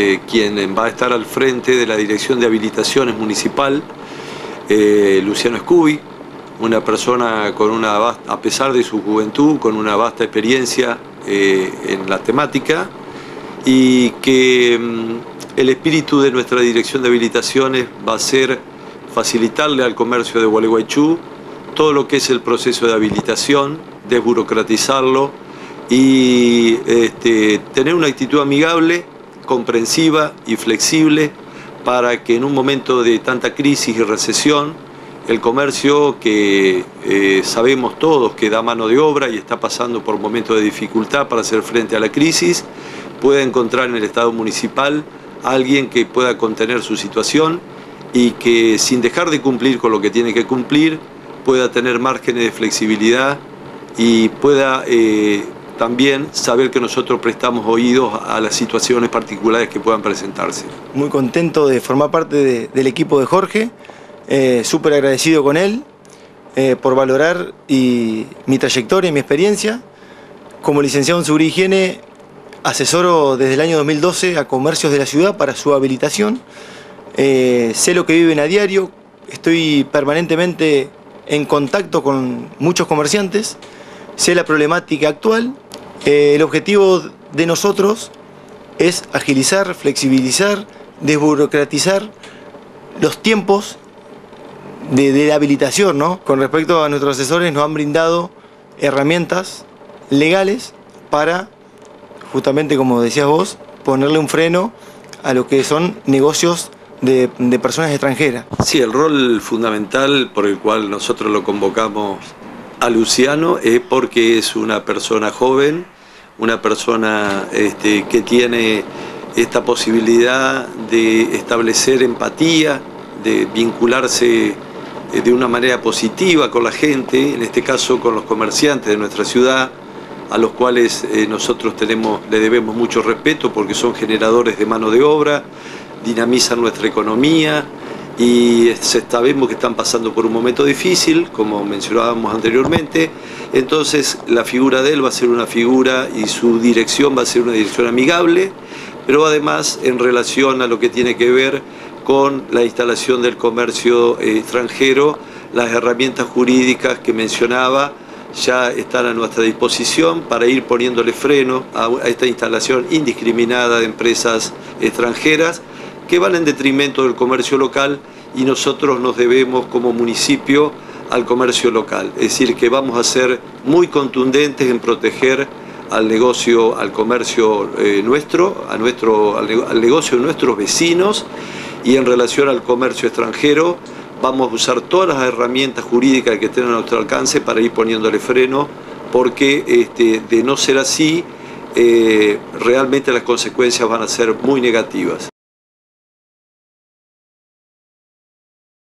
eh, quien va a estar al frente de la Dirección de Habilitaciones Municipal, eh, Luciano Scubi, una persona con una a pesar de su juventud, con una vasta experiencia eh, en la temática y que mm, el espíritu de nuestra Dirección de Habilitaciones va a ser facilitarle al comercio de Gualeguaychú todo lo que es el proceso de habilitación, desburocratizarlo y este, tener una actitud amigable, comprensiva y flexible para que en un momento de tanta crisis y recesión, el comercio que eh, sabemos todos que da mano de obra y está pasando por momentos de dificultad para hacer frente a la crisis, pueda encontrar en el Estado municipal alguien que pueda contener su situación y que sin dejar de cumplir con lo que tiene que cumplir, pueda tener márgenes de flexibilidad y pueda eh, también saber que nosotros prestamos oídos a las situaciones particulares que puedan presentarse. Muy contento de formar parte del equipo de Jorge, eh, súper agradecido con él eh, por valorar y, mi trayectoria y mi experiencia. Como licenciado en Seguridad y Higiene, asesoro desde el año 2012 a comercios de la ciudad para su habilitación. sé lo que viven a diario, estoy permanentemente en contacto con muchos comerciantes, sé la problemática actual. Eh, el objetivo de nosotros es agilizar, flexibilizar, desburocratizar los tiempos de, la habilitación. ¿no? Con respecto a nuestros asesores nos han brindado herramientas legales para, justamente como decías vos, ponerle un freno a lo que son negocios de, personas extranjeras. Sí, el rol fundamental por el cual nosotros lo convocamos a Luciano es porque es una persona joven, una persona este, que tiene esta posibilidad de establecer empatía, de vincularse eh, de una manera positiva con la gente, en este caso con los comerciantes de nuestra ciudad, a los cuales eh, nosotros le debemos mucho respeto porque son generadores de mano de obra, dinamizan nuestra economía y sabemos que están pasando por un momento difícil, como mencionábamos anteriormente, entonces la figura de él va a ser una figura y su dirección va a ser una dirección amigable, pero además en relación a lo que tiene que ver con la instalación del comercio eh, extranjero, las herramientas jurídicas que mencionaba ya están a nuestra disposición para ir poniéndole freno a esta instalación indiscriminada de empresas extranjeras que van en detrimento del comercio local y nosotros nos debemos como municipio al comercio local. Es decir, que vamos a ser muy contundentes en proteger al negocio, al comercio eh, nuestro, a nuestro, al, negocio de nuestros vecinos y en relación al comercio extranjero vamos a usar todas las herramientas jurídicas que tengan a nuestro alcance para ir poniéndole freno porque este, de no ser así, eh, realmente las consecuencias van a ser muy negativas.